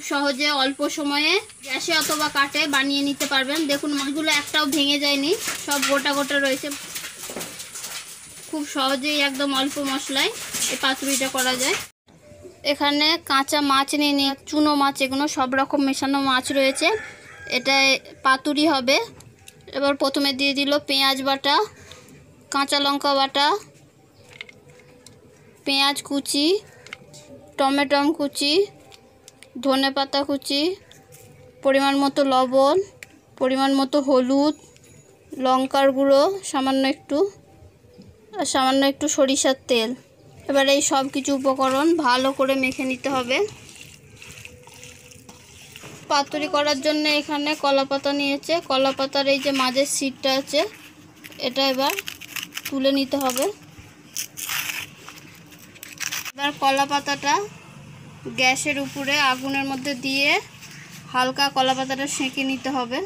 খুব সহজে অল্প সময়ে গ্যাসে অথবা কাটে বানিয়ে নিতে পারবেন। দেখুন, মাছগুলো একটাও ভেঙে যায়নি। সব গোটা গোটা রয়েছে। খুব সহজেই একদম অল্প মশলায় এই পাতুরিটা করা যায়। এখানে কাঁচা মাছ নিয়ে নিয়ে চুনো মাছ, এগুলো সব রকম মেশানো মাছ রয়েছে। এটা পাতুরি হবে। এবার প্রথমে দিয়ে দিল পেঁয়াজ বাটা, কাঁচা লঙ্কা বাটা, পেঁয়াজ কুচি, টমেটম কুচি ধনে পাতা কুচি, পরিমাণ মতো লবণ, পরিমাণ মতো হলুদ, লঙ্কার গুঁড়ো, সামান্য একটু, আর সামান্য একটু সরিষার তেল। এবার এই সব কিছু উপকরণ ভালো করে মেখে নিতে হবে। পাতুরি করার জন্য এখানে কলা পাতা নিয়েছে। কলা পাতার এই যে মাঝের সিটটা আছে, এটা এবার তুলে নিতে হবে। এবার কলা পাতাটা গ্যাসের উপরে আগুনের মধ্যে দিয়ে হালকা কলা পাতাটা সেঁকে নিতে হবে।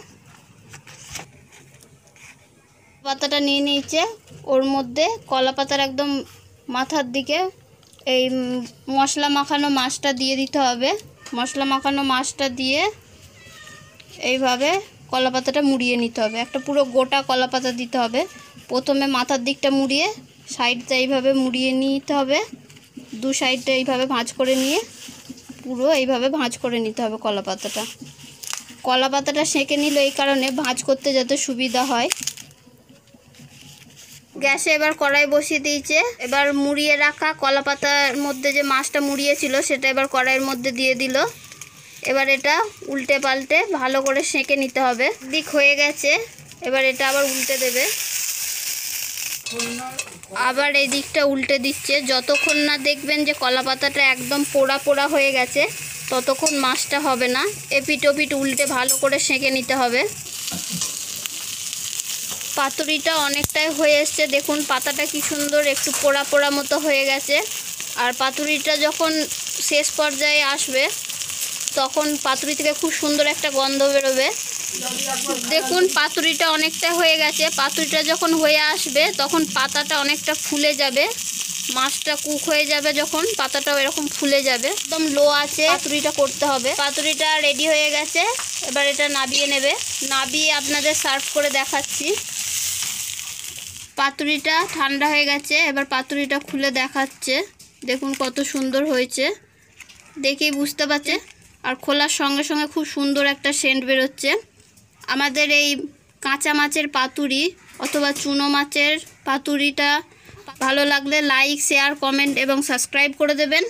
পাতাটা নিয়ে নিয়েছে, ওর মধ্যে কলা পাতার একদম মাথার দিকে এই মশলা মাখানো মাছটা দিয়ে দিতে হবে। মশলা মাখানো মাছটা দিয়ে এইভাবে কলা পাতাটা মুড়িয়ে নিতে হবে। একটা পুরো গোটা কলা পাতা দিতে হবে। প্রথমে মাথার দিকটা মুড়িয়ে সাইডটা এইভাবে মুড়িয়ে নিতে হবে। দু সাইডটা এইভাবে ভাঁজ করে নিয়ে পুরো এইভাবে ভাঁজ করে নিতে হবে কলা পাতাটা কলা পাতাটা সেঁকে নিল এই কারণে ভাঁজ করতে যাতে সুবিধা হয়। গ্যাসে এবার কড়াই বসিয়ে দিয়েছে। এবার মুড়িয়ে রাখা কলা পাতার মধ্যে যে মাছটা মুড়িয়েছিল সেটা এবার কড়াইয়ের মধ্যে দিয়ে দিল। এবার এটা উল্টে পাল্টে ভালো করে সেঁকে নিতে হবে। দিক হয়ে গেছে। এবার এটা আবার উল্টে দেবে। আবার এই দিকটা উল্টে দিচ্ছে। যতক্ষণ না দেখবেন যে কলা পাতাটা একদম পোড়া পোড়া হয়ে গেছে, ততক্ষণ মাছটা হবে না। এপিট ওপিট উল্টে ভালো করে সেঁকে নিতে হবে। পাতুরিটা অনেকটাই হয়ে এসছে। দেখুন, পাতাটা কি সুন্দর, একটু পোড়া পোড়া মতো হয়ে গেছে। আর পাতুরিটা যখন শেষ পর্যায়ে আসবে তখন পাতুরি থেকে খুব সুন্দর একটা গন্ধ বেরোবে। দেখুন পাতুরিটা অনেকটা হয়ে গেছে। পাতুরিটা যখন হয়ে আসবে, তখন পাতাটা অনেকটা ফুলে যাবে। মাছটা কুক হয়ে যাবে যখন, পাতাটাও এরকম ফুলে যাবে। একদম লো আছে। পাতুরিটা করতে হবে। পাতুরিটা রেডি হয়ে গেছে। এবার এটা নাবিয়ে নেবে। নাবিয়ে আপনাদের সার্ভ করে দেখাচ্ছি। পাতুরিটা ঠান্ডা হয়ে গেছে। এবার পাতুরিটা খুলে দেখাচ্ছে। দেখুন কত সুন্দর হয়েছে। দেখেই বুঝতে পারছে আর খোলার সঙ্গে সঙ্গে খুব সুন্দর একটা সেন্ট বেরোচ্ছে। আমাদের এই কাঁচা মাছের পাতুরি অথবা চুনো মাছের পাতুরিটা ভালো লাগলে লাইক শেয়ার কমেন্ট এবং সাবস্ক্রাইব করে দেবেন।